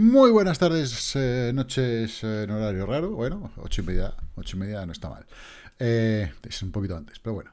Muy buenas tardes, eh, noches eh, en horario raro. Bueno, ocho y media, ocho y media no está mal. Eh, es un poquito antes, pero bueno.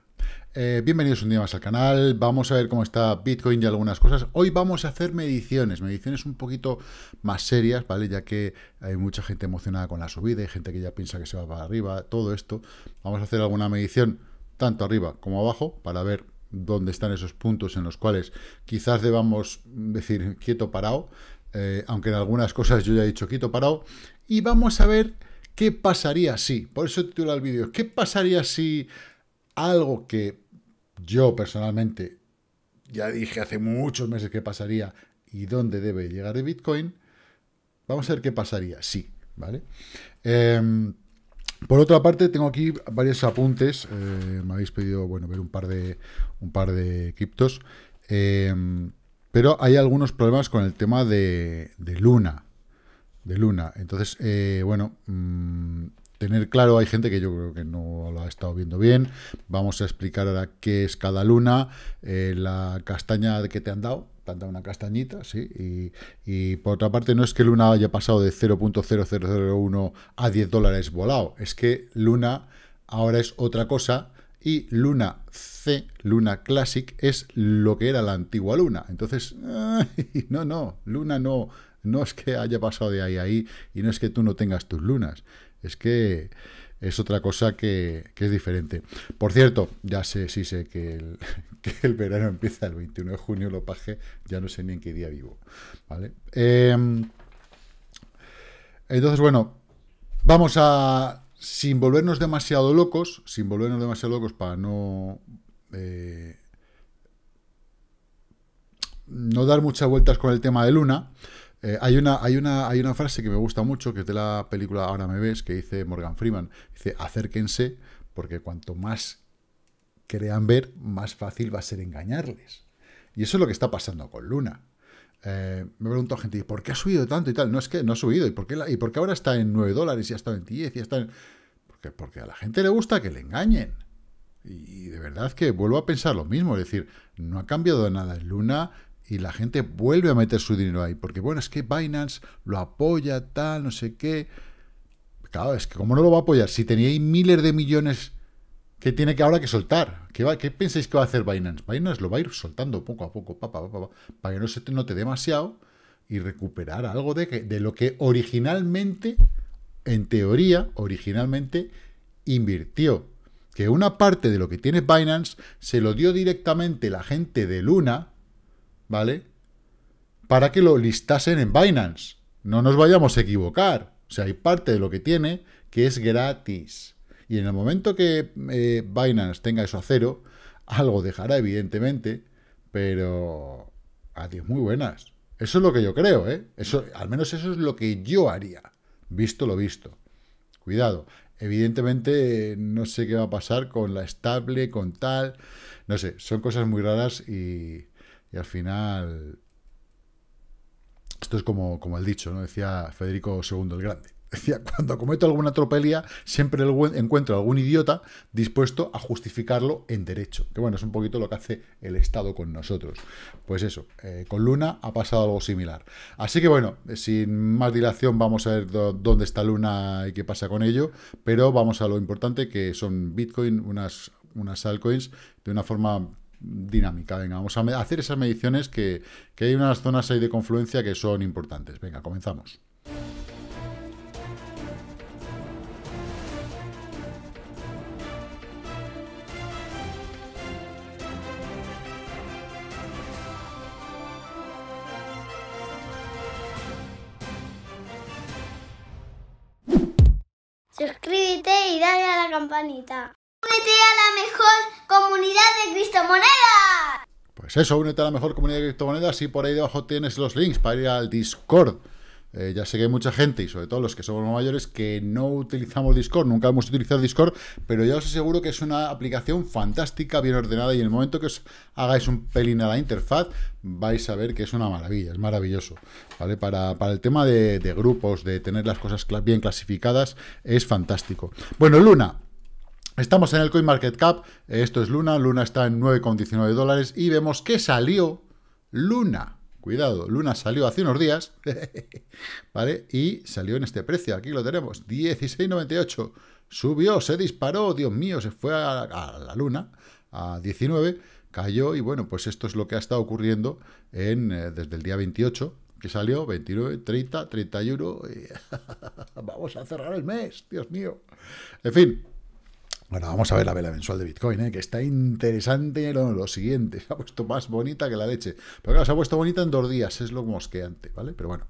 bienvenidos un día más al canal. Vamos a ver cómo está Bitcoin y algunas cosas. Hoy vamos a hacer mediciones, mediciones un poquito más serias, ¿vale? Ya que hay mucha gente emocionada con la subida, hay gente que ya piensa que se va para arriba, todo esto. Vamos a hacer alguna medición tanto arriba como abajo para ver dónde están esos puntos en los cuales quizás debamos decir quieto parado eh, aunque en algunas cosas yo ya he dicho quito parado, y vamos a ver qué pasaría si, por eso titula el vídeo, qué pasaría si algo que yo personalmente ya dije hace muchos meses que pasaría y dónde debe llegar de Bitcoin, vamos a ver qué pasaría si, ¿vale? Em, por otra parte, tengo aquí varios apuntes. Eh, me habéis pedido, bueno, ver un par de un par de criptos. Pero hay algunos problemas con el tema de, Luna. De Luna. Entonces, eh, bueno, mm, tener claro, hay gente que yo creo que no lo ha estado viendo bien. Vamos a explicar ahora qué es cada luna, eh, la castaña que te han dado, te han dado una castañita, sí. Y, y, por otra parte, no es que Luna haya pasado de 0.0001 a 10 dólares volado, es que Luna ahora es otra cosa y Luna C, Luna Classic, es lo que era la antigua Luna. Entonces, no, no, Luna no, no es que haya pasado de ahí a ahí y no es que tú no tengas tus lunas, es que es otra cosa que, es diferente. Por cierto, ya sé, sí sé que el, verano empieza el 21 de junio, lo paje, ya no sé ni en qué día vivo. ¿vale? Em, entonces, bueno, vamos a sin volvernos demasiado locos, sin volvernos demasiado locos para no... Eh, no dar muchas vueltas con el tema de Luna, eh, hay, una, hay, una, hay una frase que me gusta mucho, que es de la película Ahora me ves, que dice Morgan Freeman, dice, acérquense, porque cuanto más crean ver, más fácil va a ser engañarles. Y eso es lo que está pasando con Luna. Eh, me pregunto gente, ¿por qué ha subido tanto y tal? No es que no ha subido. ¿Y por qué, ¿y por qué ahora está en 9 dólares y ha estado en 10 y está en... Porque, porque a la gente le gusta que le engañen. Y de verdad que vuelvo a pensar lo mismo. Es decir, no ha cambiado nada en Luna y la gente vuelve a meter su dinero ahí. Porque bueno, es que Binance lo apoya, tal, no sé qué. Claro, es que ¿cómo no lo va a apoyar? Si teníais miles de millones que tiene que ahora que soltar. ¿Qué, ¿Qué pensáis que va a hacer Binance? Binance lo va a ir soltando poco a poco, para que no se te note demasiado y recuperar algo de lo que originalmente, en teoría, originalmente invirtió. Que una parte de lo que tiene Binance se lo dio directamente la gente de Luna, ¿vale? Para que lo listasen en Binance. No nos vayamos a equivocar. O sea, hay parte de lo que tiene que es gratis. Y en el momento que eh, Binance tenga eso a cero, algo dejará, evidentemente, pero adiós, muy buenas. Eso es lo que yo creo, ¿eh? Eso, al menos eso es lo que yo haría, visto lo visto. Cuidado, evidentemente no sé qué va a pasar con la estable, con tal, no sé, son cosas muy raras y, al final... Esto es como, como el dicho, ¿no? Decía Federico II el Grande. Decía, cuando cometo alguna tropelia, siempre encuentro algún idiota dispuesto a justificarlo en derecho. Que bueno, es un poquito lo que hace el Estado con nosotros. Pues eso, eh, con Luna ha pasado algo similar. Así que bueno, sin más dilación vamos a ver dónde está Luna y qué pasa con ello, pero vamos a lo importante que son Bitcoin, unas, altcoins, de una forma dinámica. Venga, vamos a hacer esas mediciones que hay unas zonas ahí de confluencia que son importantes. Venga, comenzamos. Campanita. Únete a la mejor comunidad de criptomonedas. Pues eso, únete a la mejor comunidad de criptomonedas y por ahí debajo tienes los links para ir al Discord. Eh, ya sé que hay mucha gente, y sobre todo los que somos mayores, que no utilizamos Discord, nunca hemos utilizado Discord, pero ya os aseguro que es una aplicación fantástica, bien ordenada, y en el momento que os hagáis un pelín a la interfaz, vais a ver que es una maravilla, es maravilloso. ¿vale? Para, el tema de, grupos, de tener las cosas bien clasificadas, es fantástico. Bueno, Luna, Estamos en el CoinMarketCap, esto es Luna, Luna está en 9,19 dólares y vemos que salió Luna cuidado, Luna salió hace unos días, ¿vale? Y salió en este precio, aquí lo tenemos, 16,98. Subió, se disparó, Dios mío, se fue a, la Luna, a 19, cayó y bueno, pues esto es lo que ha estado ocurriendo en, eh, desde el día 28, que salió 29, 30, 31, y vamos a cerrar el mes, Dios mío. En fin, bueno, vamos a ver la vela mensual de Bitcoin, ¿eh? que está interesante lo, siguiente. Se ha puesto más bonita que la leche. Pero claro, se ha puesto bonita en dos días, es lo mosqueante, ¿vale? Pero bueno.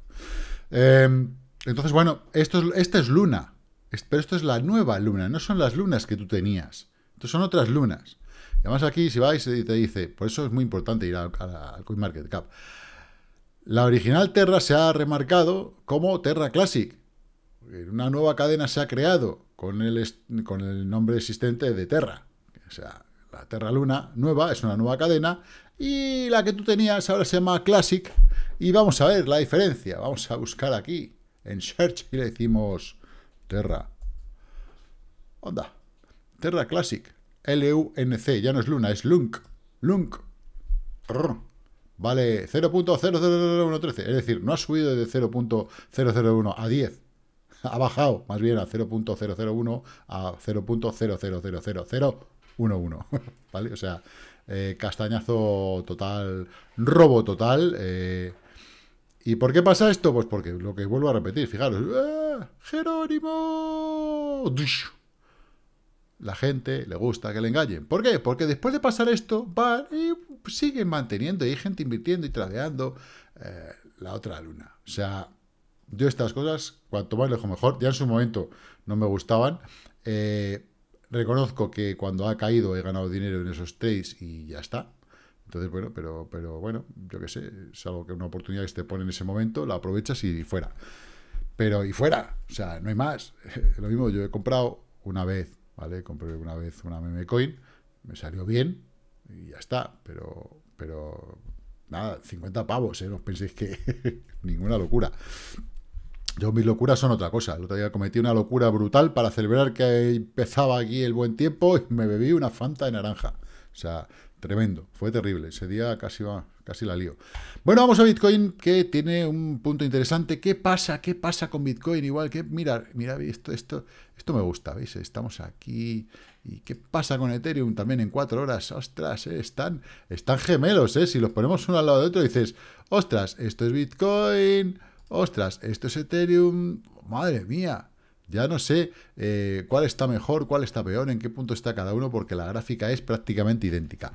Em, entonces, bueno, esto es, esta es luna. Pero esto es la nueva luna, no son las lunas que tú tenías. Estos son otras lunas. Y además aquí, si vais, te dice, por eso es muy importante ir al CoinMarketCap. La original Terra se ha remarcado como Terra Classic. Una nueva cadena se ha creado con el, con el nombre existente de Terra. O sea, la Terra Luna nueva es una nueva cadena y la que tú tenías ahora se llama Classic. Y vamos a ver la diferencia. Vamos a buscar aquí en Search y le decimos Terra. Onda. Terra Classic. L-U-N-C. Ya no es Luna, es Lunk. Lunk. Vale 0.000113. Es decir, no ha subido de 0.001 a 10 ha bajado más bien a 0.001 a 0.0000011, ¿vale? O sea, eh, castañazo total, robo total. Eh. ¿Y por qué pasa esto? Pues porque lo que vuelvo a repetir, fijaros, ¡Ah, Jerónimo. La gente le gusta que le engañen. ¿Por qué? Porque después de pasar esto, van y siguen manteniendo, y hay gente invirtiendo y tradeando eh, la otra luna. O sea, yo estas cosas, cuanto más lejos mejor, ya en su momento no me gustaban. Eh, reconozco que cuando ha caído he ganado dinero en esos trades y ya está. Entonces, bueno, pero, pero bueno, yo qué sé, es algo que una oportunidad que te pone en ese momento, la aprovechas y fuera. Pero y fuera, o sea, no hay más. Lo mismo, yo he comprado una vez, ¿vale? Compré una vez una meme coin, me salió bien y ya está, pero, pero nada, 50 pavos, ¿eh? No penséis que ninguna locura. Yo mis locuras son otra cosa. El otro día cometí una locura brutal para celebrar que empezaba aquí el buen tiempo y me bebí una fanta de naranja. O sea, tremendo. Fue terrible. Ese día casi la lío. Bueno, vamos a Bitcoin, que tiene un punto interesante. ¿Qué pasa? ¿Qué pasa con Bitcoin? Igual que, mira, mira, esto, esto, esto me gusta, ¿veis? Estamos aquí. ¿Y qué pasa con Ethereum también en cuatro horas? Ostras, ¿eh? están, están gemelos, ¿eh? Si los ponemos uno al lado de otro, dices, ostras, esto es Bitcoin ostras, esto es Ethereum, madre mía, ya no sé eh, cuál está mejor, cuál está peor, en qué punto está cada uno, porque la gráfica es prácticamente idéntica.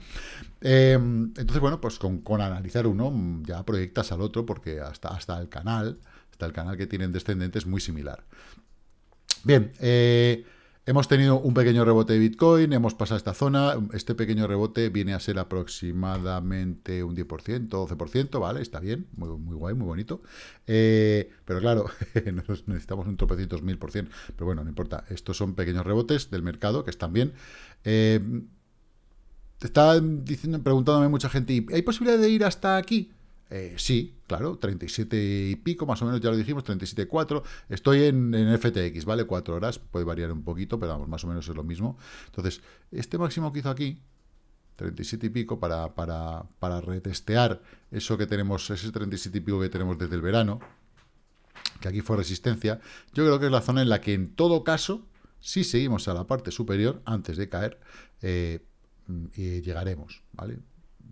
Em, entonces, bueno, pues con, analizar uno ya proyectas al otro, porque hasta, hasta el canal, hasta el canal que tienen descendente es muy similar. Bien, eh, Hemos tenido un pequeño rebote de Bitcoin, hemos pasado esta zona, este pequeño rebote viene a ser aproximadamente un 10%, 12%, ¿vale? Está bien, muy, muy guay, muy bonito. Eh, pero claro, necesitamos un tropecientos mil por cien, pero bueno, no importa. Estos son pequeños rebotes del mercado que están bien. Eh, diciendo, preguntándome mucha gente, ¿hay posibilidad de ir hasta aquí? Eh, sí, claro, 37 y pico, más o menos, ya lo dijimos, 37,4. Estoy en, FTX, ¿vale? 4 horas, puede variar un poquito, pero vamos, más o menos es lo mismo. Entonces, este máximo que hizo aquí, 37 y pico, para, para, para retestear eso que tenemos, ese 37 y pico que tenemos desde el verano, que aquí fue resistencia, yo creo que es la zona en la que en todo caso, si seguimos a la parte superior, antes de caer, eh, llegaremos, ¿vale?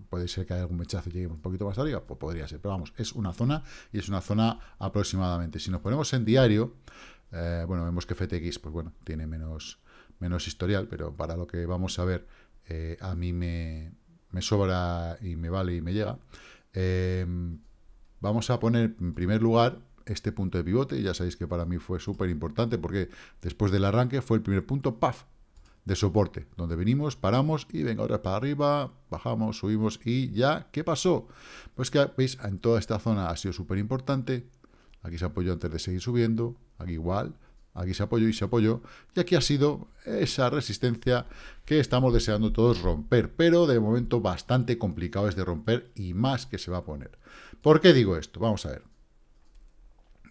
Puede ser que haya algún mechazo y llegue un poquito más arriba, pues podría ser, pero vamos, es una zona y es una zona aproximadamente. Si nos ponemos en diario, eh, bueno, vemos que FTX, pues bueno, tiene menos, menos historial, pero para lo que vamos a ver, eh, a mí me, me, sobra y me vale y me llega. Em, vamos a poner en primer lugar este punto de pivote, ya sabéis que para mí fue súper importante porque después del arranque fue el primer punto, ¡paf! De soporte, donde venimos, paramos y venga otra para arriba, bajamos, subimos y ya, ¿qué pasó? Pues que, veis, en toda esta zona ha sido súper importante, aquí se apoyó antes de seguir subiendo, aquí igual, aquí se apoyó y se apoyó, y aquí ha sido esa resistencia que estamos deseando todos romper, pero de momento bastante complicado es de romper y más que se va a poner. ¿Por qué digo esto? Vamos a ver.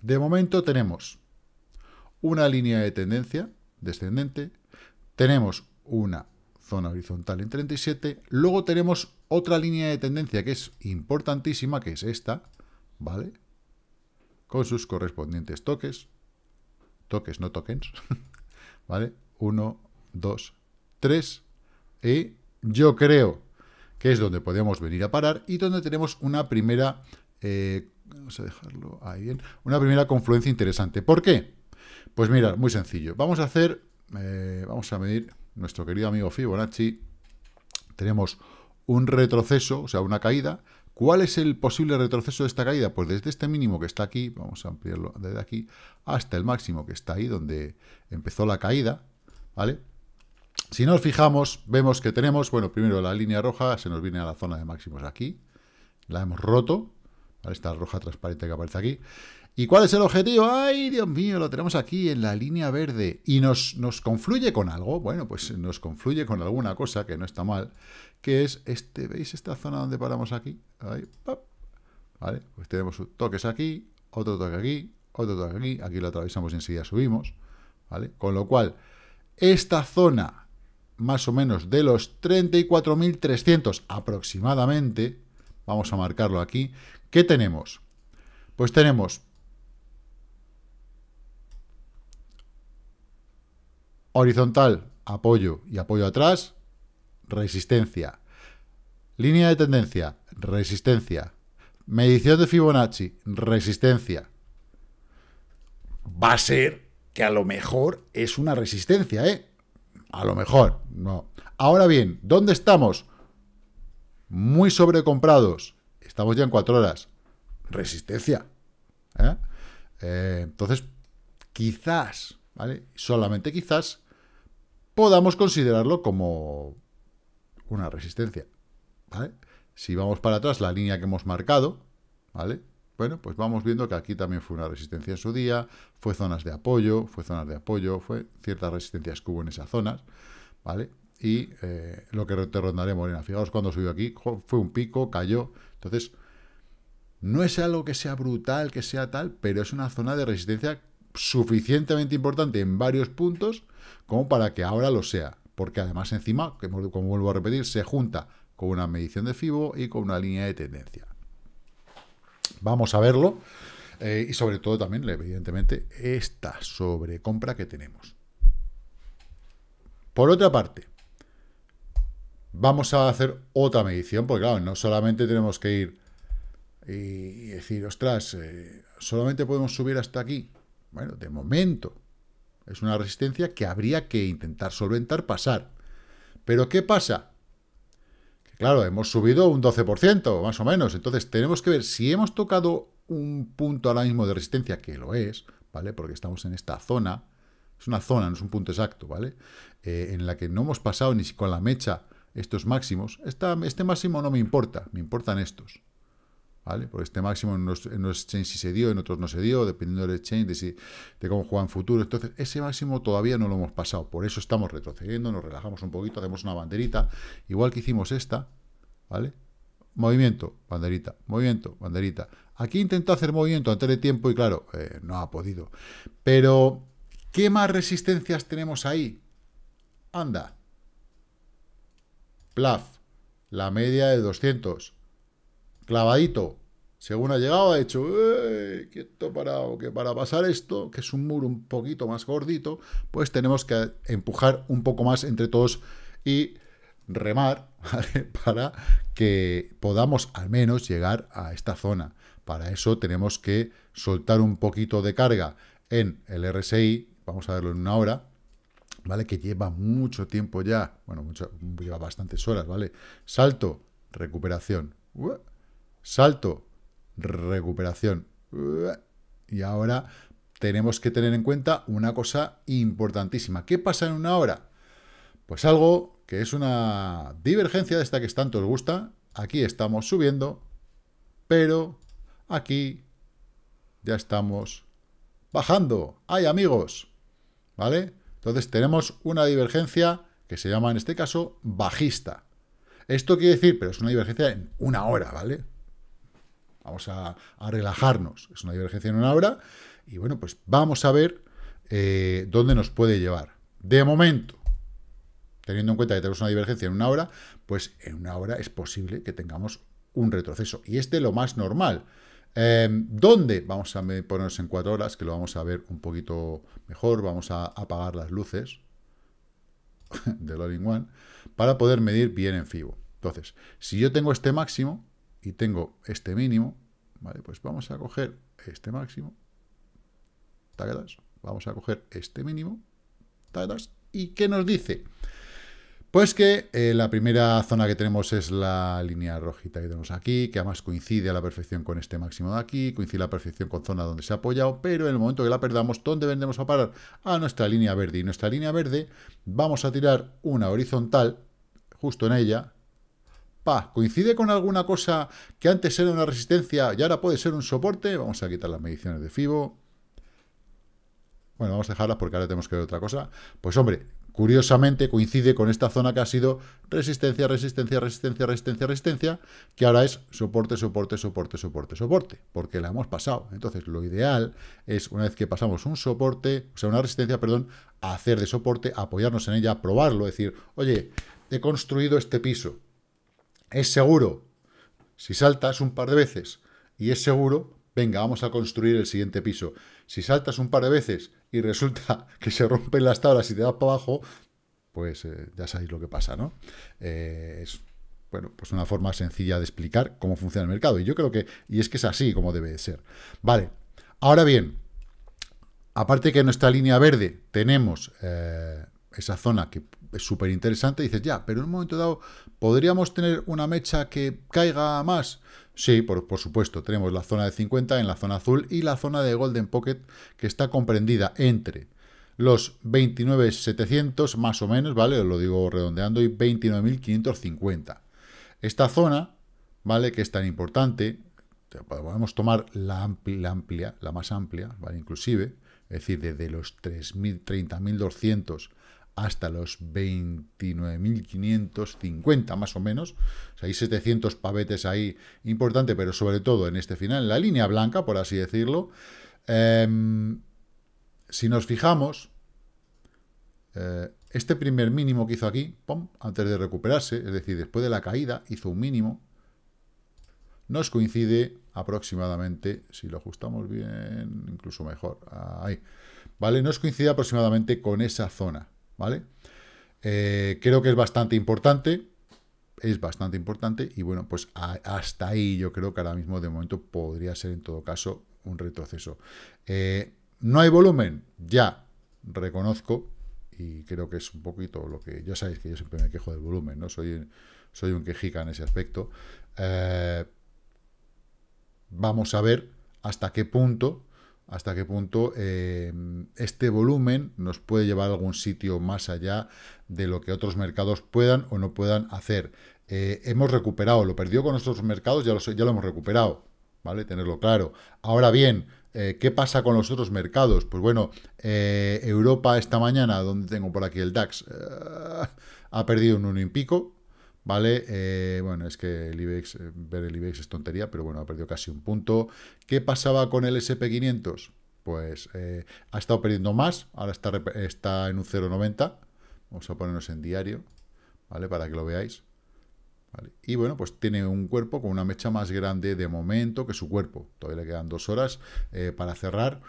De momento tenemos una línea de tendencia descendente, tenemos una zona horizontal en 37. Luego tenemos otra línea de tendencia que es importantísima, que es esta, ¿vale? Con sus correspondientes toques. Toques, no tokens. ¿Vale? 1, 2, 3. Y yo creo que es donde podemos venir a parar y donde tenemos una primera... Eh, vamos a dejarlo ahí bien. Una primera confluencia interesante. ¿Por qué? Pues mira, muy sencillo. Vamos a hacer... Eh, vamos a medir nuestro querido amigo Fibonacci. Tenemos un retroceso, o sea, una caída. ¿Cuál es el posible retroceso de esta caída? Pues desde este mínimo que está aquí, vamos a ampliarlo desde aquí, hasta el máximo que está ahí, donde empezó la caída, ¿vale? Si nos fijamos, vemos que tenemos, bueno, primero la línea roja se nos viene a la zona de máximos aquí, la hemos roto, ¿vale? esta roja transparente que aparece aquí. ¿Y cuál es el objetivo? ¡Ay, Dios mío! Lo tenemos aquí en la línea verde. ¿Y nos, nos confluye con algo? Bueno, pues nos confluye con alguna cosa que no está mal, que es este, ¿veis esta zona donde paramos aquí? Ahí, ¿Vale? Pues tenemos toques aquí, otro toque aquí, otro toque aquí, aquí lo atravesamos y enseguida subimos, ¿vale? Con lo cual, esta zona, más o menos de los 34.300 aproximadamente, vamos a marcarlo aquí, ¿qué tenemos? Pues tenemos horizontal, apoyo y apoyo atrás, resistencia. Línea de tendencia, resistencia. Medición de Fibonacci, resistencia. Va a ser que a lo mejor es una resistencia, ¿eh? A lo mejor, no. Ahora bien, ¿dónde estamos? Muy sobrecomprados. Estamos ya en cuatro horas. Resistencia. ¿eh? Eh, entonces, quizás, ¿vale? Solamente quizás podamos considerarlo como una resistencia. ¿vale? Si vamos para atrás, la línea que hemos marcado, ¿vale? Bueno, pues vamos viendo que aquí también fue una resistencia en su día, fue zonas de apoyo, fue zonas de apoyo, fue ciertas resistencias que hubo en esas zonas, ¿vale? Y eh, lo que te rondaré morena. Fijaos cuando subió aquí, fue un pico, cayó. Entonces, no es algo que sea brutal, que sea tal, pero es una zona de resistencia suficientemente importante en varios puntos como para que ahora lo sea. Porque además encima, como vuelvo a repetir, se junta con una medición de FIBO y con una línea de tendencia. Vamos a verlo. Eh, y sobre todo también, evidentemente, esta sobrecompra que tenemos. Por otra parte, vamos a hacer otra medición, porque claro, no solamente tenemos que ir y, decir, ostras, eh, solamente podemos subir hasta aquí. Bueno, de momento es una resistencia que habría que intentar solventar, pasar. Pero ¿qué pasa? Que claro, hemos subido un 12%, más o menos. Entonces tenemos que ver si hemos tocado un punto ahora mismo de resistencia, que lo es, ¿vale? Porque estamos en esta zona. Es una zona, no es un punto exacto, ¿vale? Eh, en la que no hemos pasado ni con la mecha estos máximos. este máximo no me importa, me importan estos. ¿Vale? Por este máximo en unos, en exchanges sí se dio, en otros no se dio, dependiendo del exchange, de, si, de cómo juega en futuro. Entonces, ese máximo todavía no lo hemos pasado. Por eso estamos retrocediendo, nos relajamos un poquito, hacemos una banderita, igual que hicimos esta, ¿vale? Movimiento, banderita, movimiento, banderita. Aquí intentó hacer movimiento antes de tiempo y claro, eh, no ha podido. Pero, ¿qué más resistencias tenemos ahí? Anda. Plaf, la media de 200 clavadito, según ha llegado, ha hecho, quieto parado, que para pasar esto, que es un muro un poquito más gordito, pues tenemos que empujar un poco más entre todos y remar para que podamos al menos llegar a esta zona. Para eso tenemos que soltar un poquito de carga en el RSI, vamos a verlo en una hora, ¿vale? Que lleva mucho tiempo ya, bueno, lleva bastantes horas, ¿vale? Salto, recuperación salto, recuperación. Y ahora tenemos que tener en cuenta una cosa importantísima. ¿Qué pasa en una hora? Pues algo que es una divergencia de esta que tanto os gusta. Aquí estamos subiendo, pero aquí ya estamos bajando. ¡Ay, amigos! ¿Vale? Entonces tenemos una divergencia que se llama en este caso bajista. Esto quiere decir, pero es una divergencia en una hora, ¿vale? Vamos a, relajarnos. Es una divergencia en una hora. Y bueno, pues vamos a ver eh, dónde nos puede llevar. De momento, teniendo en cuenta que tenemos una divergencia en una hora, pues en una hora es posible que tengamos un retroceso. Y este lo más normal. Em, ¿Dónde? Vamos a ponernos en cuatro horas, que lo vamos a ver un poquito mejor. Vamos a apagar las luces del All-in-One para poder medir bien en FIBO. Entonces, si yo tengo este máximo y tengo este mínimo, ¿vale? Pues vamos a coger este máximo, vamos a coger este mínimo, ¿y qué nos dice? Pues que eh, la primera zona que tenemos es la línea rojita que tenemos aquí, que además coincide a la perfección con este máximo de aquí, coincide a la perfección con zona donde se ha apoyado, pero en el momento que la perdamos, ¿dónde vendemos a parar? A nuestra línea verde. Y nuestra línea verde vamos a tirar una horizontal, justo en ella, coincide con alguna cosa que antes era una resistencia y ahora puede ser un soporte, vamos a quitar las mediciones de FIBO, bueno, vamos a dejarlas porque ahora tenemos que ver otra cosa. Pues hombre, curiosamente coincide con esta zona que ha sido resistencia, resistencia, resistencia, resistencia, resistencia, que ahora es soporte, soporte, soporte, soporte, soporte, porque la hemos pasado. Entonces, lo ideal es, una vez que pasamos un soporte, o sea, una resistencia, perdón, hacer de soporte, apoyarnos en ella, probarlo, decir, oye, he construido este piso, es seguro, si saltas un par de veces y es seguro, venga, vamos a construir el siguiente piso. Si saltas un par de veces y resulta que se rompen las tablas y te das para abajo, pues eh, ya sabéis lo que pasa, ¿no? Eh, es, bueno, pues una forma sencilla de explicar cómo funciona el mercado. Y yo creo que, y es que es así como debe de ser. Vale, ahora bien, aparte que en nuestra línea verde tenemos eh, esa zona que es súper interesante, dices, ya, pero en un momento dado, ¿podríamos tener una mecha que caiga más? Sí, por, supuesto, tenemos la zona de 50 en la zona azul y la zona de Golden Pocket que está comprendida entre los 29.700 más o menos, ¿vale? Os lo digo redondeando, y 29.550. Esta zona, ¿vale? Que es tan importante, podemos tomar la amplia, la, amplia, la más amplia, ¿vale? Inclusive, es decir, desde los 3.000, 30.200 hasta los 29.550 más o menos. O sea, hay 700 pavetes ahí, importante, pero sobre todo en este final, la línea blanca, por así decirlo. Em, si nos fijamos, eh, este primer mínimo que hizo aquí, antes de recuperarse, es decir, después de la caída, hizo un mínimo, nos coincide aproximadamente, si lo ajustamos bien, incluso mejor, ahí, ¿vale? Nos coincide aproximadamente con esa zona. ¿Vale? Eh, creo que es bastante importante, es bastante importante y bueno, pues hasta ahí yo creo que ahora mismo de momento podría ser en todo caso un retroceso. Eh, no hay volumen, ya reconozco y creo que es un poquito lo que ya sabéis que yo siempre me quejo del volumen, no soy, soy un quejica en ese aspecto. Eh, vamos a ver hasta qué punto hasta qué punto eh, este volumen nos puede llevar a algún sitio más allá de lo que otros mercados puedan o no puedan hacer. Eh, hemos recuperado, lo perdió con nuestros mercados, ya lo, ya lo hemos recuperado, ¿vale? Tenerlo claro. Ahora bien, eh, ¿qué pasa con los otros mercados? Pues bueno, Europa esta mañana, donde tengo por aquí el DAX, ha perdido un uno y pico, ¿vale? Eh, bueno, es que el IBEX, eh, ver el IBEX es tontería, pero bueno, ha perdido casi un punto. ¿Qué pasaba con el SP500? Pues eh, ha estado perdiendo más, ahora está, está en un 0,90. Vamos a ponernos en diario, ¿vale? Para que lo veáis. Y bueno, pues tiene un cuerpo con una mecha más grande de momento que su cuerpo. Todavía le quedan dos horas para cerrar.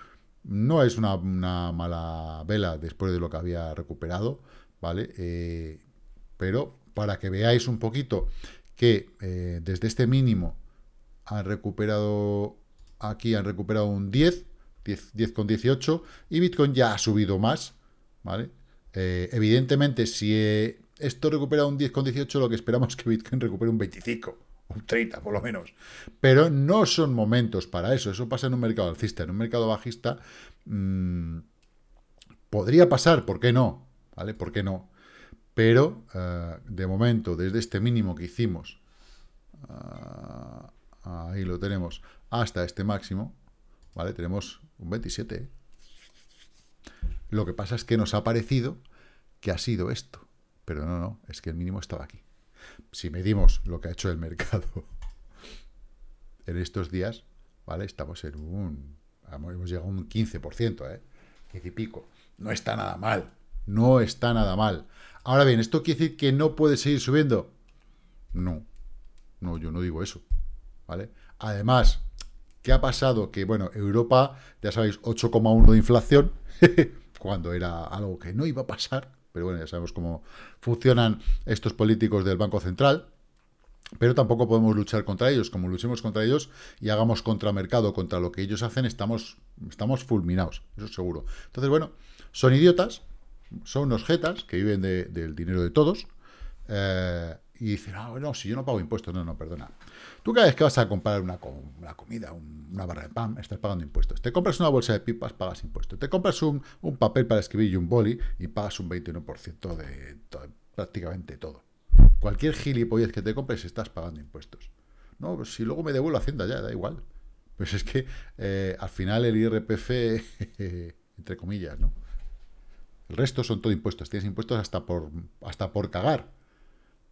No es una, una, mala vela después de lo que había recuperado, ¿vale? pero para que veáis un poquito que eh, desde este mínimo han recuperado, aquí han recuperado un 10, 10, con 18, y Bitcoin ya ha subido más, ¿vale? Eh, evidentemente, si eh, esto recupera un 10 con 18, lo que esperamos es que Bitcoin recupere un 25, un 30 por lo menos. Pero no son momentos para eso, eso pasa en un mercado alcista, en un mercado bajista mmm, podría pasar, ¿por qué no? ¿Vale? ¿Por qué no? Pero eh, de momento, desde este mínimo que hicimos, ah, ahí lo tenemos, hasta este máximo, ¿vale? Tenemos un 27. Lo que pasa es que nos ha parecido que ha sido esto, pero no, no, es que el mínimo estaba aquí. Si medimos lo que ha hecho el mercado en estos días, ¿vale? Estamos en un... Hemos llegado a un 15%, ¿eh? 15 y pico. No está nada mal, No está nada mal. Ahora bien, ¿esto quiere decir que no puede seguir subiendo? No. No, yo no digo eso. ¿Vale? Además, ¿qué ha pasado? Que, bueno, Europa, ya sabéis, 8,1 de inflación, cuando era algo que no iba a pasar, pero bueno, ya sabemos cómo funcionan estos políticos del Banco Central, pero tampoco podemos luchar contra ellos. Como luchemos contra ellos y hagamos contra mercado, contra lo que ellos hacen, estamos, estamos fulminados, eso seguro. Entonces, bueno, son idiotas, son unos jetas que viven del dinero de todos, eh, y dicen, ah, no, si yo no pago impuestos, no, no, perdona. Tú cada vez que vas a comprar una, una comida, una barra de pan, estás pagando impuestos. Te compras una bolsa de pipas, pagas impuestos. Te compras un, papel para escribir y un boli y pagas un 21% de, prácticamente todo. Cualquier gilipollez que te compres, estás pagando impuestos. No, pues si luego me devuelvo a Hacienda ya, da igual. Pues es que eh, al final el IRPF, entre comillas, ¿no? El resto son todo impuestos. Tienes impuestos hasta por, hasta por cagar.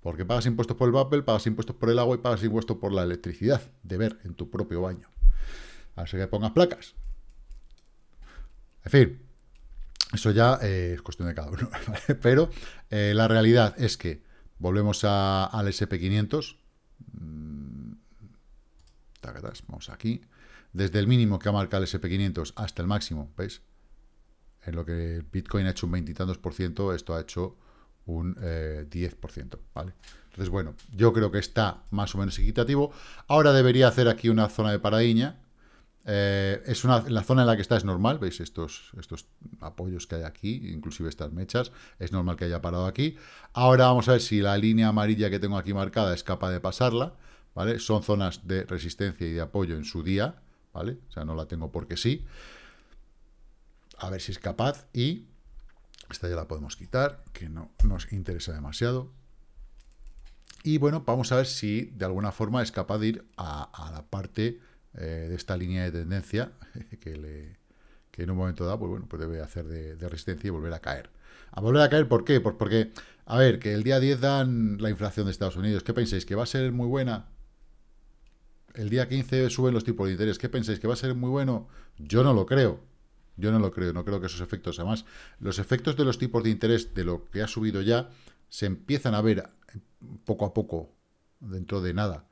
Porque pagas impuestos por el papel, pagas impuestos por el agua y pagas impuestos por la electricidad de ver en tu propio baño. Así que pongas placas. En fin, eso ya eh, es cuestión de cada uno. Pero eh, la realidad es que volvemos al SP500. Mm, vamos aquí. Desde el mínimo que ha marcado el SP500 hasta el máximo, ¿veis? En lo que Bitcoin ha hecho un veintitantos por ciento, esto ha hecho un 10%, eh, ¿vale? Entonces, bueno, yo creo que está más o menos equitativo. Ahora debería hacer aquí una zona de paradiña. Eh, es una, la zona en la que está es normal, veis estos, estos apoyos que hay aquí, inclusive estas mechas, es normal que haya parado aquí. Ahora vamos a ver si la línea amarilla que tengo aquí marcada es capaz de pasarla, ¿vale? Son zonas de resistencia y de apoyo en su día, ¿vale? O sea, no la tengo porque sí. A ver si es capaz y esta ya la podemos quitar, que no nos interesa demasiado. Y bueno, vamos a ver si de alguna forma es capaz de ir a, la parte eh, de esta línea de tendencia que, le, en un momento dado, pues bueno, pues debe hacer de, resistencia y volver a caer. ¿A volver a caer por qué? Pues porque, a ver, que el día 10 dan la inflación de Estados Unidos. ¿Qué pensáis? ¿Que va a ser muy buena? El día 15 suben los tipos de interés. ¿Qué pensáis? ¿Que va a ser muy bueno? Yo no lo creo. Yo no lo creo, no creo que esos efectos, además, los efectos de los tipos de interés de lo que ha subido ya se empiezan a ver poco a poco, dentro de nada.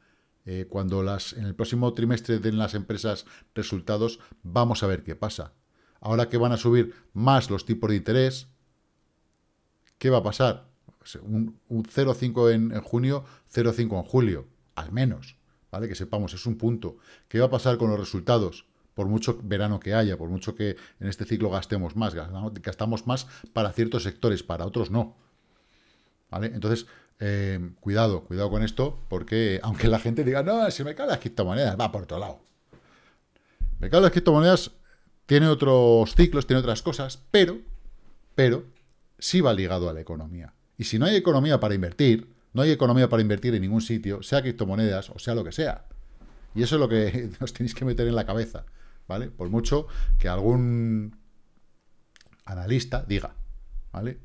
Eh, cuando las, en el próximo trimestre den las empresas resultados, vamos a ver qué pasa. Ahora que van a subir más los tipos de interés, ¿qué va a pasar? Un, 0,5 en, en junio, 0,5 en julio, al menos, ¿vale? Que sepamos, es un punto. ¿Qué va a pasar con los resultados? Por mucho verano que haya, por mucho que en este ciclo gastemos más, gastamos más para ciertos sectores, para otros no. ¿Vale? Entonces, eh, cuidado, cuidado con esto, porque aunque la gente diga, no, si me cae las criptomonedas, va por otro lado. El mercado de las criptomonedas tiene otros ciclos, tiene otras cosas, pero, pero, sí va ligado a la economía. Y si no hay economía para invertir, no hay economía para invertir en ningún sitio, sea criptomonedas o sea lo que sea. Y eso es lo que os tenéis que meter en la cabeza. ¿Vale? Por mucho que algún analista diga, ¿vale?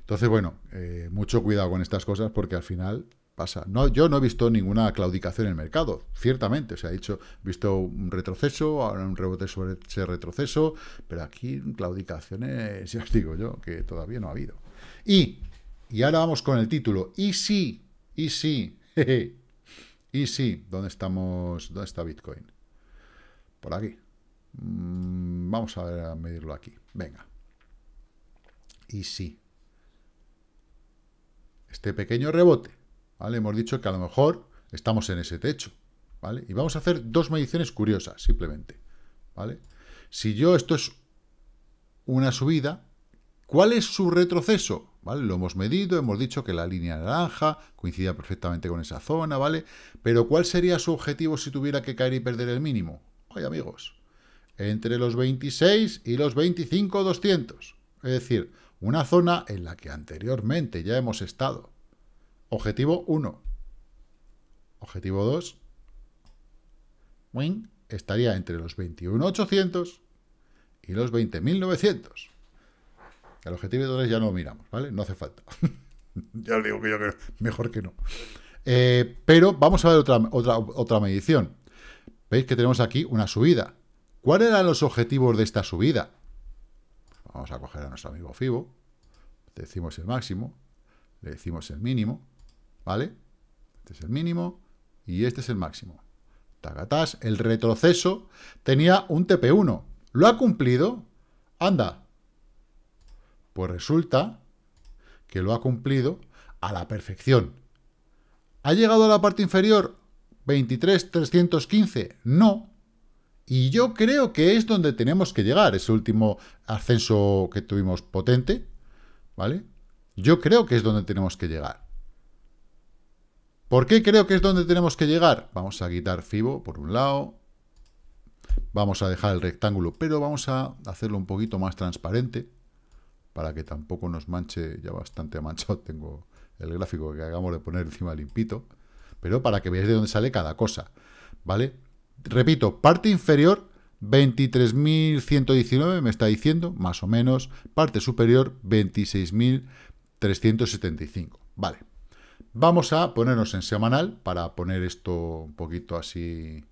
Entonces, bueno, eh, mucho cuidado con estas cosas porque al final pasa. No, yo no he visto ninguna claudicación en el mercado, ciertamente. se ha dicho, he visto un retroceso, ahora un rebote sobre ese retroceso, pero aquí claudicaciones, ya os digo yo, que todavía no ha habido. Y, y ahora vamos con el título. Y sí, y sí, y sí, ¿dónde estamos? ¿Dónde está Bitcoin? Por aquí. Mm, vamos a, medirlo aquí. Venga. Y sí. Este pequeño rebote, ¿vale? Hemos dicho que a lo mejor estamos en ese techo, ¿vale? Y vamos a hacer dos mediciones curiosas, simplemente, ¿vale? Si yo esto es una subida, ¿cuál es su retroceso? ¿Vale? Lo hemos medido, hemos dicho que la línea naranja coincidía perfectamente con esa zona, ¿vale? Pero ¿cuál sería su objetivo si tuviera que caer y perder el mínimo? Oye, amigos, entre los 26 y los 25 200. Es decir, una zona en la que anteriormente ya hemos estado. Objetivo 1. Objetivo 2. Estaría entre los 21.800 y los 20.900. El objetivo 3 ya no lo miramos, ¿vale? No hace falta. ya os digo que yo creo mejor que no. Eh, pero vamos a ver otra, otra, otra medición. Veis que tenemos aquí una subida. ¿Cuáles eran los objetivos de esta subida? Vamos a coger a nuestro amigo Fibo. decimos el máximo, le decimos el mínimo, ¿vale? Este es el mínimo y este es el máximo. Tagatás, el retroceso tenía un TP1. ¿Lo ha cumplido? Anda. Pues resulta que lo ha cumplido a la perfección. ¿Ha llegado a la parte inferior 23.315? No. Y yo creo que es donde tenemos que llegar, ese último ascenso que tuvimos potente, ¿vale? Yo creo que es donde tenemos que llegar. ¿Por qué creo que es donde tenemos que llegar? Vamos a quitar FIBO por un lado. Vamos a dejar el rectángulo, pero vamos a hacerlo un poquito más transparente para que tampoco nos manche, ya bastante manchado tengo el gráfico que acabamos de poner encima limpito, pero para que veáis de dónde sale cada cosa, ¿vale? Repito, parte inferior 23.119 me está diciendo, más o menos, parte superior 26.375, vale. Vamos a ponernos en semanal para poner esto un poquito así.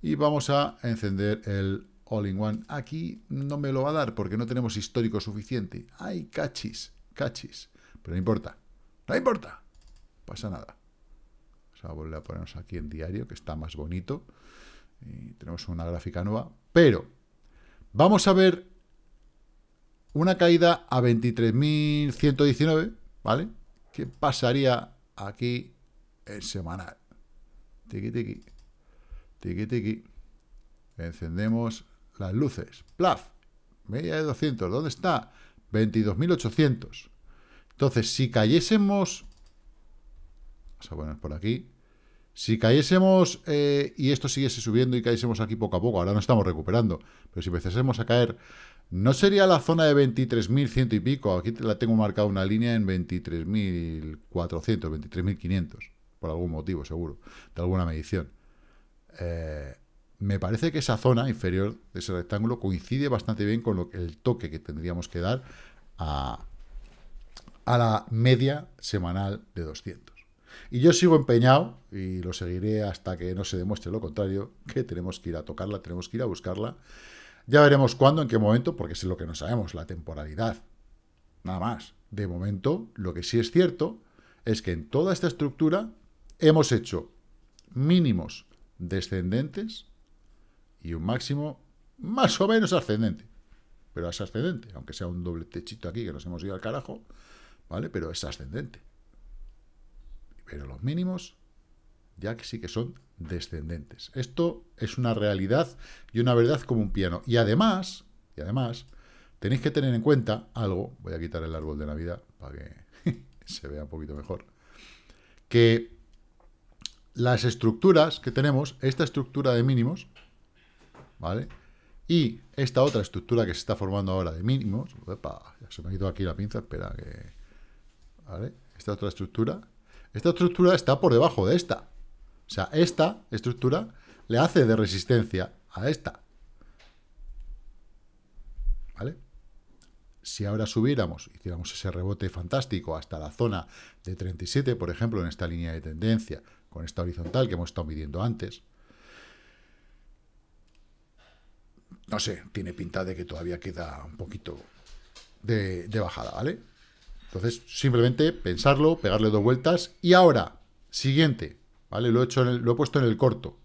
Y vamos a encender el All-in-One. Aquí no me lo va a dar porque no tenemos histórico suficiente. ¡Ay, cachis! Cachis. Pero no importa. No importa. pasa nada. Vamos a volver a ponernos aquí en diario, que está más bonito. Y tenemos una gráfica nueva. Pero vamos a ver una caída a 23.119, ¿vale? ¿Qué pasaría aquí en semanal. Tiki tiki. Tiki tiki. Encendemos las luces. Plaf. Media de 200. ¿Dónde está? 22.800. Entonces, si cayésemos... Vamos a poner por aquí. Si cayésemos eh, y esto siguiese subiendo y cayésemos aquí poco a poco, ahora no estamos recuperando, pero si empezásemos a caer no sería la zona de 23.100 y pico. Aquí la tengo marcada una línea en 23.400, 23.500. Por algún motivo, seguro. De alguna medición. Eh, me parece que esa zona inferior de ese rectángulo coincide bastante bien con el toque que tendríamos que dar a, a la media semanal de 200. Y yo sigo empeñado, y lo seguiré hasta que no se demuestre lo contrario, que tenemos que ir a tocarla, tenemos que ir a buscarla ya veremos cuándo, en qué momento, porque es lo que no sabemos, la temporalidad. Nada más. De momento, lo que sí es cierto es que en toda esta estructura hemos hecho mínimos descendentes y un máximo más o menos ascendente. Pero es ascendente, aunque sea un doble techito aquí que nos hemos ido al carajo, ¿vale? Pero es ascendente. Pero los mínimos ya que sí que son descendentes. Esto es una realidad y una verdad como un piano. Y además, y además, tenéis que tener en cuenta algo, voy a quitar el árbol de Navidad para que se vea un poquito mejor, que las estructuras que tenemos, esta estructura de mínimos, ¿vale? Y esta otra estructura que se está formando ahora de mínimos, ya se me ha ido aquí la pinza, espera que... ¿Vale? Esta otra estructura, esta estructura está por debajo de esta. O sea, esta estructura le hace de resistencia a esta. ¿Vale? Si ahora subiéramos, hiciéramos ese rebote fantástico hasta la zona de 37, por ejemplo, en esta línea de tendencia, con esta horizontal que hemos estado midiendo antes, no sé, tiene pinta de que todavía queda un poquito de, de, bajada, ¿vale? Entonces, simplemente pensarlo, pegarle dos vueltas. Y ahora, siguiente, lo he, hecho lo he puesto en el corto.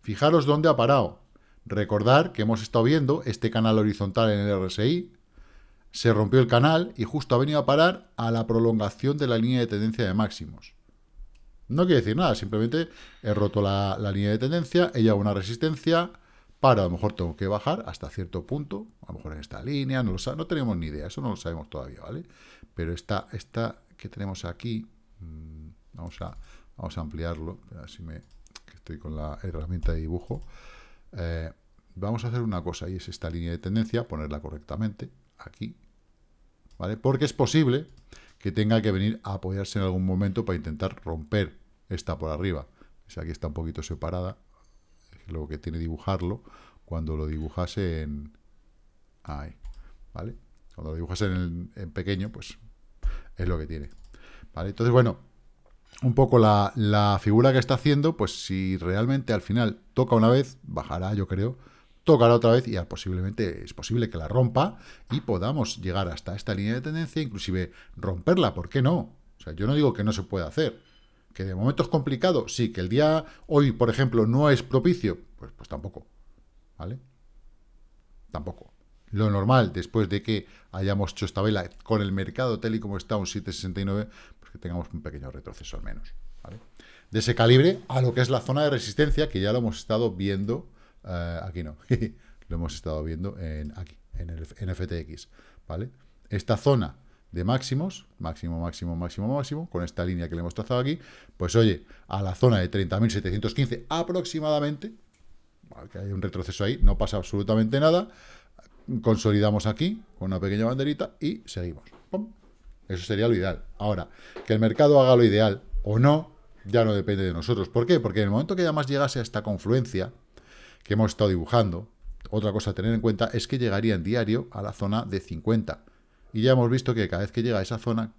Fijaros dónde ha parado. Recordar que hemos estado viendo este canal horizontal en el RSI, se rompió el canal y justo ha venido a parar a la prolongación de la línea de tendencia de máximos. No quiere decir nada, simplemente he roto la, línea de tendencia, he llegado una resistencia, para, a lo mejor tengo que bajar hasta cierto punto, a lo mejor en esta línea, no, no tenemos ni idea, eso no lo sabemos todavía, ¿vale? Pero esta, esta que tenemos aquí, mm, vamos a, Vamos a ampliarlo, así me estoy con la herramienta de dibujo. Eh, vamos a hacer una cosa, y es esta línea de tendencia, ponerla correctamente, aquí, ¿vale? Porque es posible que tenga que venir a apoyarse en algún momento para intentar romper esta por arriba. aquí está un poquito separada, lo que tiene dibujarlo, cuando lo dibujase en... Ahí, ¿vale? Cuando lo dibujase en, pequeño, pues es lo que tiene. ¿Vale? Entonces, bueno, un poco la, figura que está haciendo, pues si realmente al final toca una vez, bajará, yo creo, tocará otra vez y posiblemente es posible que la rompa y podamos llegar hasta esta línea de tendencia, inclusive romperla, ¿por qué no? O sea, yo no digo que no se pueda hacer. Que de momento es complicado, sí, que el día hoy, por ejemplo, no es propicio, pues, pues tampoco. ¿Vale? Tampoco. Lo normal, después de que hayamos hecho esta vela con el mercado tal como está, un 769, pues que tengamos un pequeño retroceso al menos. ¿vale? De ese calibre a lo que es la zona de resistencia, que ya lo hemos estado viendo, eh, aquí no, lo hemos estado viendo en, aquí, en el en FTX. ¿vale? Esta zona de máximos, máximo, máximo, máximo, máximo, con esta línea que le hemos trazado aquí, pues oye, a la zona de 30.715 aproximadamente, que hay un retroceso ahí, no pasa absolutamente nada, consolidamos aquí con una pequeña banderita y seguimos. Eso sería lo ideal. Ahora, que el mercado haga lo ideal o no, ya no depende de nosotros. ¿Por qué? Porque en el momento que además llegase a esta confluencia que hemos estado dibujando, otra cosa a tener en cuenta es que llegaría en diario a la zona de 50. Y ya hemos visto que cada vez que llega a esa zona,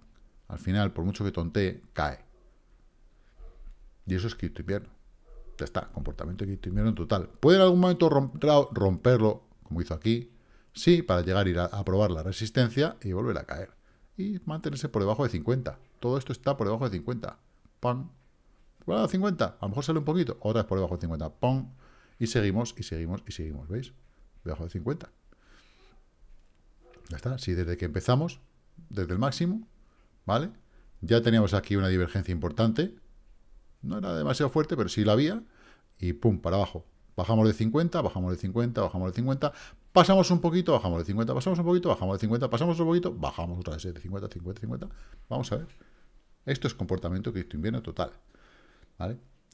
al final, por mucho que tontee, cae. Y eso es cripto invierno. Ya está, comportamiento cripto invierno en total. ¿Puede en algún momento romperlo, como hizo aquí? Sí, para llegar a ir a, probar la resistencia y volver a caer. Y mantenerse por debajo de 50. Todo esto está por debajo de 50. ¡Pam! Bueno, 50. A lo mejor sale un poquito. Otra vez por debajo de 50. ¡Pam! Y seguimos, y seguimos, y seguimos. ¿Veis? Debajo de 50. Ya está. Si desde que empezamos, desde el máximo, ¿vale? Ya teníamos aquí una divergencia importante. No era demasiado fuerte, pero sí la había. Y pum, para abajo. Bajamos de 50, bajamos de 50, bajamos de 50, pasamos un poquito, bajamos de 50, pasamos un poquito, bajamos de 50, pasamos un poquito, bajamos otra vez de 50, 50, 50. Vamos a ver. Esto es comportamiento que invierno total.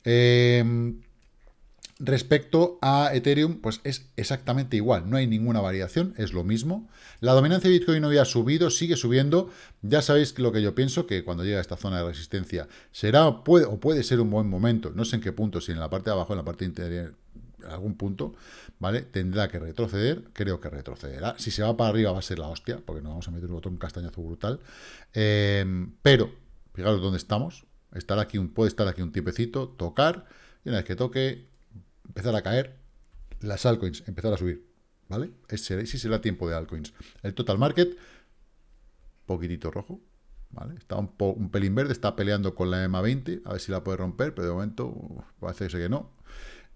Eh, Respecto a Ethereum, pues es exactamente igual, no hay ninguna variación, es lo mismo. La dominancia de Bitcoin hoy ha subido, sigue subiendo. Ya sabéis lo que yo pienso, que cuando llega a esta zona de resistencia será puede, o puede ser un buen momento, no sé en qué punto, si en la parte de abajo, en la parte interior, algún punto, ¿vale? Tendrá que retroceder, creo que retrocederá. Si se va para arriba va a ser la hostia, porque nos vamos a meter un botón castañazo brutal. Eh, pero, fijaros dónde estamos, estar aquí un, puede estar aquí un tiempecito, tocar, y una vez que toque, empezar a caer, las altcoins empezar a subir, ¿vale? Ese, sí será tiempo de altcoins. El total market, poquitito rojo, ¿vale? Está un, un pelín verde, está peleando con la EMA 20, a ver si la puede romper, pero de momento parece que no.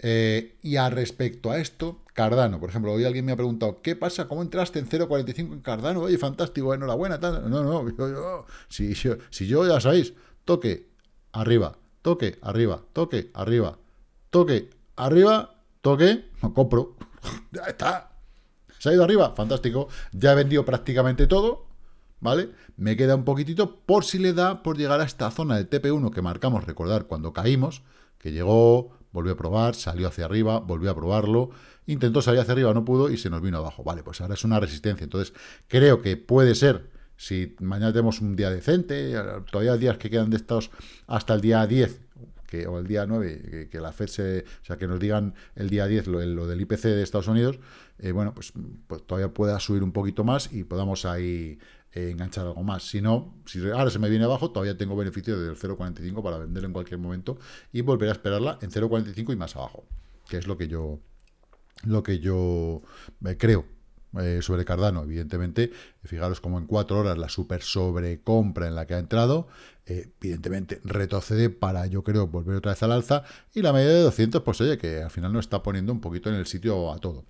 Eh, y a respecto a esto, Cardano, por ejemplo, hoy alguien me ha preguntado, ¿qué pasa? ¿Cómo entraste en 0.45 en Cardano? Oye, fantástico, enhorabuena. Tal. No, no, yo, si, si yo ya sabéis, toque, arriba, toque, arriba, toque, arriba, toque, arriba, toque, compro. ya está. Se ha ido arriba, fantástico. Ya he vendido prácticamente todo, ¿vale? Me queda un poquitito por si le da por llegar a esta zona del TP1 que marcamos, recordar, cuando caímos, que llegó, volvió a probar, salió hacia arriba, volvió a probarlo, intentó salir hacia arriba, no pudo y se nos vino abajo. Vale, pues ahora es una resistencia. Entonces, creo que puede ser, si mañana tenemos un día decente, todavía días que quedan de estos hasta el día 10, que, o el día 9, que, la FED se, o sea, que nos digan el día 10 lo, lo del IPC de Estados Unidos, eh, bueno, pues, pues, todavía pueda subir un poquito más y podamos ahí eh, enganchar algo más. Si no, si ahora se me viene abajo, todavía tengo beneficio del 0.45 para vender en cualquier momento y volver a esperarla en 0.45 y más abajo, que es lo que yo lo que yo eh, creo eh, sobre Cardano, evidentemente, fijaros como en cuatro horas la super sobrecompra en la que ha entrado, eh, evidentemente retrocede para, yo creo, volver otra vez al alza, y la media de 200, pues oye, que al final nos está poniendo un poquito en el sitio a todo.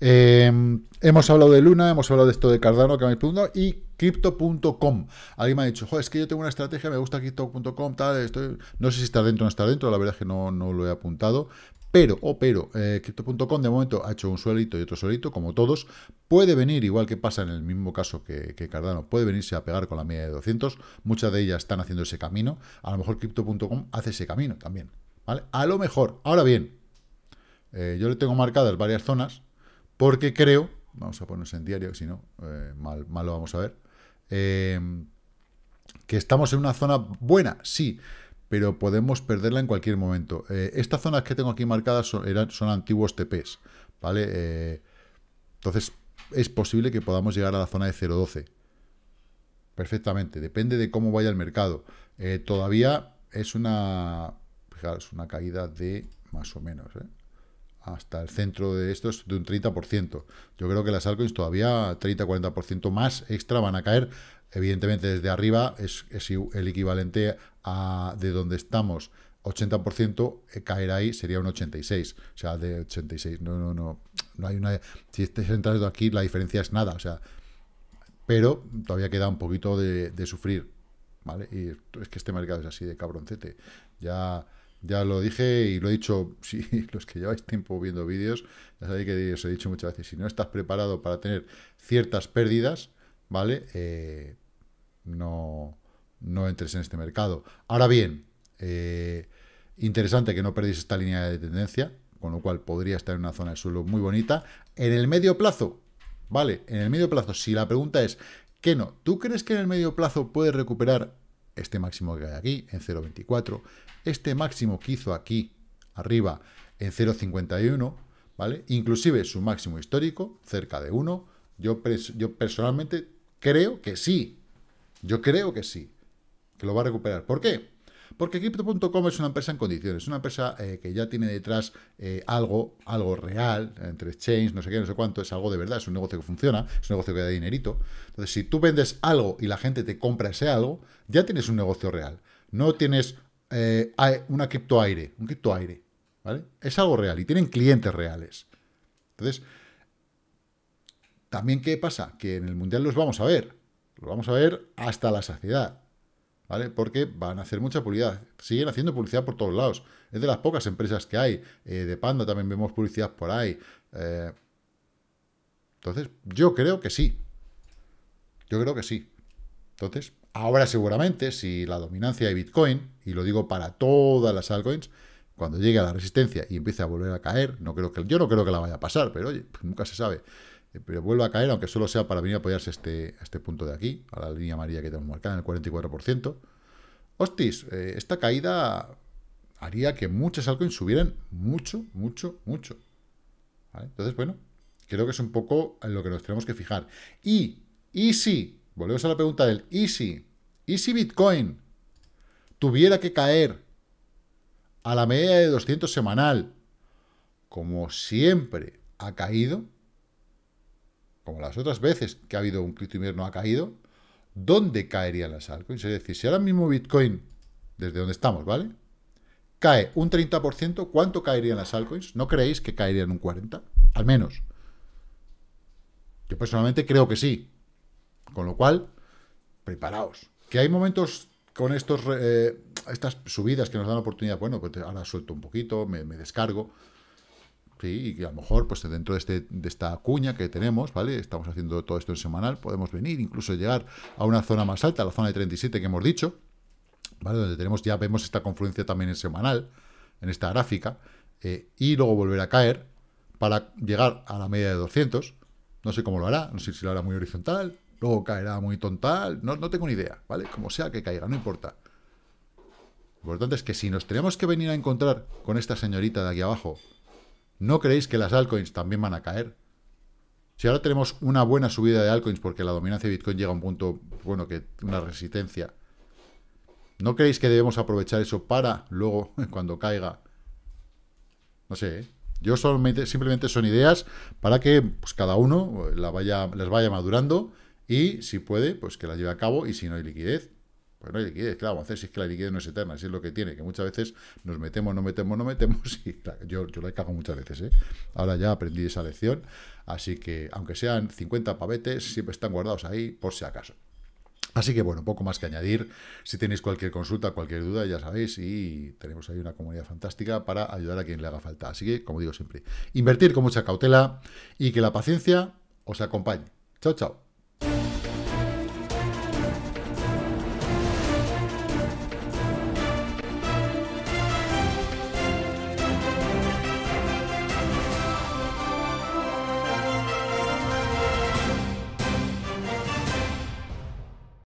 Em, hemos hablado de Luna, hemos hablado de esto de Cardano, que me preguntado, y Crypto.com. Alguien me ha dicho, es que yo tengo una estrategia, me gusta Crypto.com, tal, estoy... no sé si está dentro o no está dentro, la verdad es que no, no lo he apuntado, pero, o pero, eh, Crypto.com de momento ha hecho un suelito y otro suelito, como todos. Puede venir, igual que pasa en el mismo caso que, Cardano, puede venirse a pegar con la media de 200. Muchas de ellas están haciendo ese camino. A lo mejor Crypto.com hace ese camino también. ¿vale? A lo mejor. Ahora bien, eh, yo le tengo marcadas varias zonas porque creo, vamos a ponerse en diario, si no, eh, mal, mal, lo vamos a ver, que estamos en una zona buena, sí pero podemos perderla en cualquier momento. Eh, estas zonas que tengo aquí marcadas son, eran, son antiguos TPs, ¿vale? Eh, entonces, es posible que podamos llegar a la zona de 0.12. Perfectamente, depende de cómo vaya el mercado. Eh, todavía es una, fijaros, una caída de más o menos, hasta el centro de estos de un 30%. Yo creo que las altcoins todavía 30-40% más extra van a caer. Evidentemente desde arriba es, el equivalente a de donde estamos 80% eh, caer ahí sería un 86, o sea, de 86, no, no, no, no hay una, si estés entrando aquí la diferencia es nada, o sea, pero todavía queda un poquito de, sufrir, ¿vale? Y es que este mercado es así de cabroncete, ya, ya lo dije y lo he dicho, si los que lleváis tiempo viendo vídeos, ya sabéis que os he dicho muchas veces, si no estás preparado para tener ciertas pérdidas, ¿vale? Eh, no, no entres en este mercado. Ahora bien, eh, interesante que no perdéis esta línea de tendencia, con lo cual podría estar en una zona de suelo muy bonita. En el medio plazo, ¿vale? En el medio plazo, si la pregunta es, ¿qué no? ¿Tú crees que en el medio plazo puede recuperar este máximo que hay aquí, en 0.24, este máximo que hizo aquí, arriba, en 0.51, ¿vale? Inclusive su máximo histórico, cerca de 1, yo, yo personalmente creo que sí, yo creo que sí, que lo va a recuperar. ¿Por qué? Porque Crypto.com es una empresa en condiciones, una empresa eh, que ya tiene detrás eh, algo, algo real, entre exchange, no sé qué, no sé cuánto, es algo de verdad, es un negocio que funciona, es un negocio que da dinerito. Entonces, si tú vendes algo y la gente te compra ese algo, ya tienes un negocio real. No tienes eh, una cripto aire, un cripto aire, ¿vale? Es algo real y tienen clientes reales. Entonces, también, ¿qué pasa? Que en el Mundial los vamos a ver. Los vamos a ver hasta la saciedad. ¿vale? Porque van a hacer mucha publicidad. Siguen haciendo publicidad por todos lados. Es de las pocas empresas que hay. Eh, de Panda también vemos publicidad por ahí. Eh, entonces, yo creo que sí. Yo creo que sí. Entonces, ahora seguramente, si la dominancia de Bitcoin, y lo digo para todas las altcoins, cuando llegue a la resistencia y empiece a volver a caer, no creo que, yo no creo que la vaya a pasar, pero oye, pues nunca se sabe. Eh, pero vuelve a caer, aunque solo sea para venir a apoyarse este, a este punto de aquí, a la línea amarilla que tenemos marcada en el 44%. Hostis, eh, esta caída haría que muchas altcoins subieran mucho, mucho, mucho. Entonces, bueno, creo que es un poco en lo que nos tenemos que fijar. Y, y si, volvemos a la pregunta del y si, y si Bitcoin tuviera que caer a la media de 200 semanal, como siempre ha caído, como las otras veces que ha habido un cripto invierno ha caído, ¿dónde caerían las altcoins? Es decir, si ahora mismo Bitcoin, desde donde estamos, ¿vale? Cae un 30%, ¿cuánto caerían las altcoins? ¿No creéis que caerían un 40%? Al menos. Yo personalmente creo que sí. Con lo cual, preparaos. Que hay momentos con estos, eh, estas subidas que nos dan oportunidad, bueno, pues ahora suelto un poquito, me descargo, y que a lo mejor, pues dentro de, este, de esta cuña que tenemos, ¿vale? Estamos haciendo todo esto en semanal, podemos venir, incluso llegar a una zona más alta, la zona de 37 que hemos dicho, ¿vale? Donde tenemos, ya vemos esta confluencia también en semanal, en esta gráfica, eh, y luego volver a caer para llegar a la media de 200. No sé cómo lo hará, no sé si lo hará muy horizontal, luego caerá muy tontal, no, no tengo ni idea, ¿vale? Como sea que caiga, no importa. Lo importante es que si nos tenemos que venir a encontrar con esta señorita de aquí abajo, ¿No creéis que las altcoins también van a caer? Si ahora tenemos una buena subida de altcoins porque la dominancia de Bitcoin llega a un punto, bueno, que una resistencia, ¿no creéis que debemos aprovechar eso para luego, cuando caiga? No sé, ¿eh? yo solamente, simplemente son ideas para que pues, cada uno vaya, les vaya madurando y si puede, pues que la lleve a cabo y si no hay liquidez, pues no hay liquidez, claro, hacer si es que la liquidez no es eterna, si es lo que tiene, que muchas veces nos metemos, no metemos, no metemos, y yo, yo la cago muchas veces, ¿eh? Ahora ya aprendí esa lección, así que aunque sean 50 pavetes, siempre están guardados ahí por si acaso. Así que bueno, poco más que añadir. Si tenéis cualquier consulta, cualquier duda, ya sabéis, y tenemos ahí una comunidad fantástica para ayudar a quien le haga falta. Así que, como digo siempre, invertir con mucha cautela y que la paciencia os acompañe. Chao, chao.